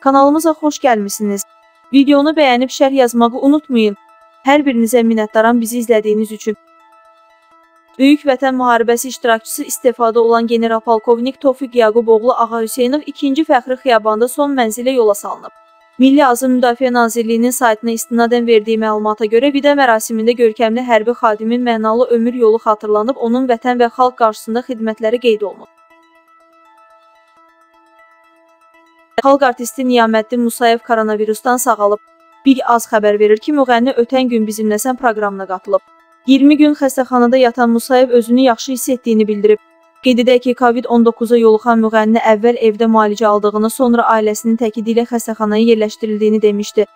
Kanalımıza xoş gəlmisiniz. Videonu bəyənib şərh yazmağı unutmayın. Hər birinizə minnətdaram bizi izlədiyiniz üçün. Böyük Vətən müharibəsi iştirakçısı istifada olan general-polkovnik Tofiq Yaquboğlu Ağa Hüseynov 2-ci fəxri xiyabanda son mənzilə yola salınıb. Milli Azım Müdafiə Nazirliyinin saytına istinadən verdiyi məlumata görə vida mərasimində görkəmli hərbi xadimin mənalı ömür yolu xatırlanıb, onun vətən və xalq qarşısında xidmətləri qeyd olunub. Xalq artisti Niyaməddin Musayev koronavirusdan sağalıb. Bir az xəbər verir ki, müğənni ötən gün bizimləsən proqramına qatılıb. 20 gün xəstəxanada yatan Musayev özünü yaxşı hiss etdiyini bildirib. Qeyd edək ki, COVID-19-a yoluxan müğənni əvvəl evdə müalicə aldığını, sonra ailəsinin təkidi ilə xəstəxanaya yerləşdirildiyini demişdi.